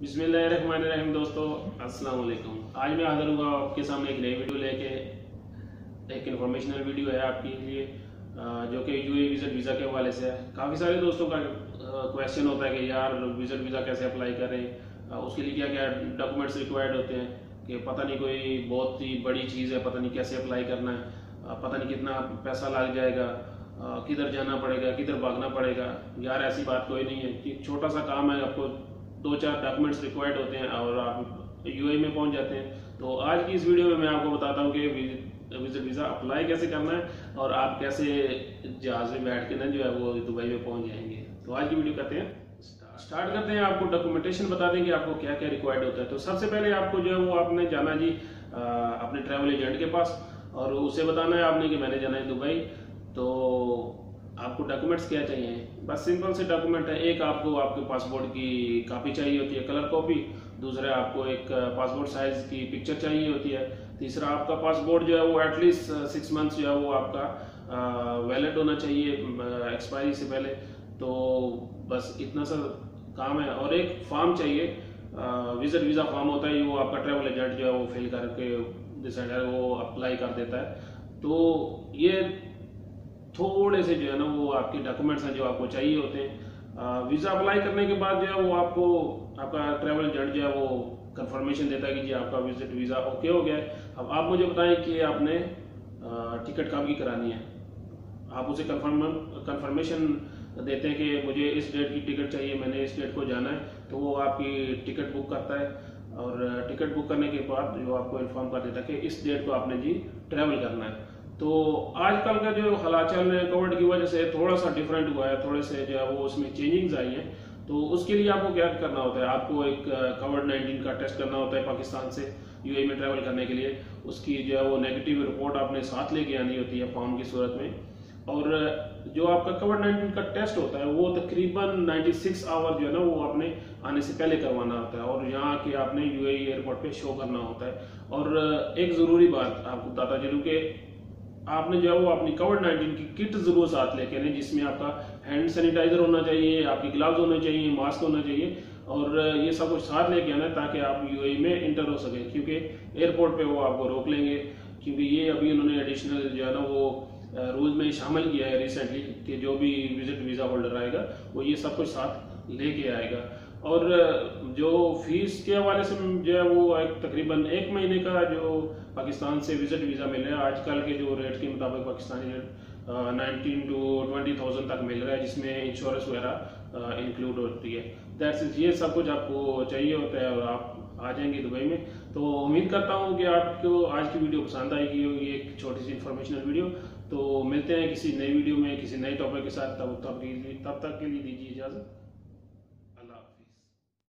बिस्मिल्लाहिर्रहमानिर्रहीम दोस्तों अस्सलाम वालेकुम आज मैं हाजिर हुआ आपके सामने एक नई वीडियो लेके। एक इन्फॉर्मेशनल वीडियो है आपके लिए जो कि यू विज़िट वीज़ा के हवाले से है। काफ़ी सारे दोस्तों का क्वेश्चन होता है कि यार विज़िट वीज़ा कैसे अप्लाई करें? उसके लिए क्या क्या डॉक्यूमेंट्स रिक्वायर्ड होते हैं? कि पता नहीं कोई बहुत ही बड़ी चीज़ है, पता नहीं कैसे अप्लाई करना है। पता नहीं कितना पैसा लग जाएगा। किधर जाना पड़ेगा, किधर भागना पड़ेगा? यार, ऐसी बात कोई नहीं है कि छोटा सा काम है, आपको दो चार डॉक्यूमेंट्स रिक्वायर्ड होते हैं और आप यू में पहुँच जाते हैं। तो आज की इस वीडियो में मैं आपको बताता हूँ कि विज़िट वीज़ा अप्लाई कैसे करना है और आप कैसे जहाज़ में बैठ के ना जो है वो दुबई में पहुँच जाएँगे। तो आज की वीडियो करते हैं। स्टार्ट करते हैं, आपको डॉक्यूमेंटेशन बता देंगे आपको क्या क्या रिक्वायर्ड होता है। तो सबसे पहले आपको जो है वो आपने जाना जी अपने ट्रैवल एजेंट के पास और उसे बताना है आपने कि मैंने जाना है दुबई। तो आपको डॉक्यूमेंट्स क्या चाहिए? बस सिंपल से डॉक्यूमेंट है। एक आपको आपके पासपोर्ट की कापी चाहिए होती है कलर कॉपी दूसरा आपको एक पासपोर्ट साइज़ की पिक्चर चाहिए होती है। तीसरा आपका पासपोर्ट जो है वो एटलीस्ट सिक्स मंथ्स जो है वो आपका वैलिड होना चाहिए एक्सपायरी से पहले। तो बस इतना सा काम है। और एक फॉर्म चाहिए विज़िट वीज़ा फॉर्म होता है वो आपका ट्रैवल एजेंट जो है वो फिल करके डिसाइड वो अप्लाई कर देता है। तो ये थोड़े से जो है ना वो आपके डॉक्यूमेंट्स हैं जो आपको चाहिए होते हैं। वीज़ा अप्लाई करने के बाद जो है वो आपको आपका ट्रैवल एजेंट जो है वो कंफर्मेशन देता है कि जी आपका विज़िट वीज़ा ओके हो गया है। अब आप मुझे बताएँ कि आपने टिकट कब की करानी है? आप उसे कंफर्म कंफर्मेशन देते हैं कि मुझे इस डेट की टिकट चाहिए, मैंने इस डेट को जाना है तो वो आपकी टिकट बुक करता है। और टिकट बुक करने के बाद जो आपको इन्फॉर्म कर देता है कि इस डेट को आपने जी ट्रैवल करना है। तो आजकल का जो हालात चल रहे हैं कोविड की वजह से थोड़ा सा डिफरेंट हुआ है, थोड़े से जो है वो उसमें चेंजिंग्स आई हैं। तो उसके लिए आपको क्या करना होता है? आपको एक कोविड नाइन्टीन का टेस्ट करना होता है पाकिस्तान से यूएई में ट्रैवल करने के लिए। उसकी जो है वो नेगेटिव रिपोर्ट आपने साथ लेके आनी होती है फॉर्म की सूरत में। और जो आपका कोविड नाइन्टीन का टेस्ट होता है, वो तकरीबन 96 आवर जो है ना, वो आपने आने से पहले करवाना होता है। और यहाँ के आपने यूएई एयरपोर्ट पे शो करना होता है। और एक ज़रूरी बात आपको बताता चलूँ कि आपने जो है वो अपनी कोविड नाइन्टीन की किट ज़रूर साथ लेके आने, जिसमें आपका हैंड सैनिटाइजर होना चाहिए, आपकी ग्लव्स होने चाहिए मास्क होना चाहिए, और ये सब कुछ साथ लेके आना ताकि आप यूएई में इंटर हो सकें, क्योंकि एयरपोर्ट पे वो आपको रोक लेंगे, क्योंकि ये अभी उन्होंने एडिशनल जो है ना वो रूल में शामिल किया है रिसेंटली कि जो भी विज़िट वीज़ा होल्डर आएगा, वो ये सब कुछ साथ लेके आएगा। और जो फ़ीस के हवाले से जो है वो एक तकरीबन एक महीने का जो पाकिस्तान से विज़िट वीज़ा मिल रहा है। आजकल के जो रेट के मुताबिक Pakistani rate nineteen to twenty thousand तक मिल रहा है, जिसमें इंश्योरेंस वगैरह इंक्लूड होती है। दैट्स इज़ ये सब कुछ आपको चाहिए होता है और आप आ जाएँगे दुबई में। तो उम्मीद करता हूँ कि आपको आज की वीडियो पसंद आएगी ये एक छोटी सी इन्फॉर्मेशनल वीडियो। तो मिलते हैं किसी नई वीडियो में, किसी नए टॉपिक के साथ। तब तब तब तक के लिए दीजिए इजाज़त।